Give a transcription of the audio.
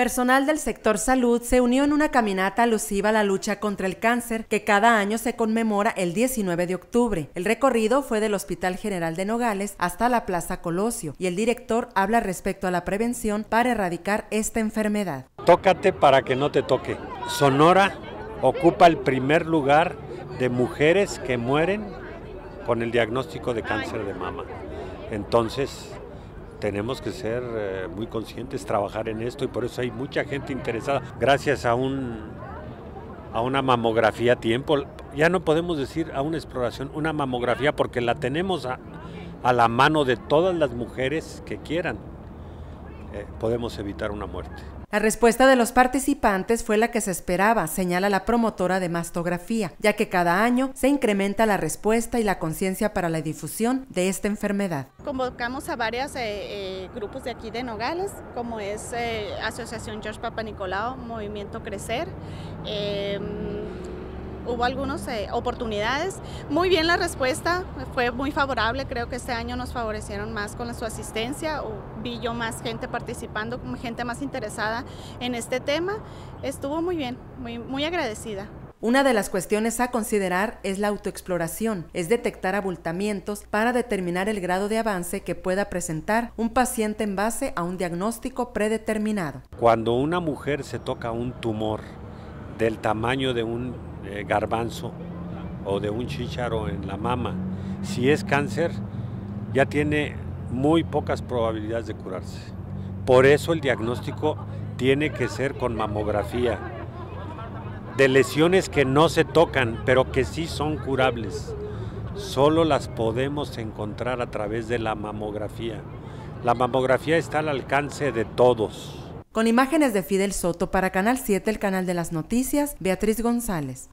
Personal del sector salud se unió en una caminata alusiva a la lucha contra el cáncer que cada año se conmemora el 19 de octubre. El recorrido fue del Hospital General de Nogales hasta la Plaza Colosio y el director habla respecto a la prevención para erradicar esta enfermedad. Tócate para que no te toque. Sonora ocupa el primer lugar de mujeres que mueren con el diagnóstico de cáncer de mama. Entonces, tenemos que ser eh, muy conscientes, trabajar en esto y por eso hay mucha gente interesada. Gracias a un a una mamografía a tiempo, ya no podemos decir a una exploración, una mamografía porque la tenemos a, a la mano de todas las mujeres que quieran. Eh, podemos evitar una muerte. La respuesta de los participantes fue la que se esperaba, señala la promotora de mastografía, ya que cada año se incrementa la respuesta y la conciencia para la difusión de esta enfermedad. Convocamos a varios eh, eh, grupos de aquí de Nogales, como es Asociación George Papa Nicolau, Movimiento Crecer, hubo algunas eh, oportunidades. Muy bien la respuesta, fue muy favorable, creo que este año nos favorecieron más con su asistencia, vi yo más gente participando, gente más interesada en este tema, estuvo muy bien, muy, muy agradecida. Una de las cuestiones a considerar es la autoexploración, es detectar abultamientos para determinar el grado de avance que pueda presentar un paciente en base a un diagnóstico predeterminado. Cuando una mujer se toca un tumor del tamaño de un garbanzo o de un chícharo en la mama. Si es cáncer, ya tiene muy pocas probabilidades de curarse. Por eso el diagnóstico tiene que ser con mamografía. De lesiones que no se tocan, pero que sí son curables. Solo las podemos encontrar a través de la mamografía. La mamografía está al alcance de todos. Con imágenes de Fidel Soto para Canal 7, el canal de las noticias, Beatriz González.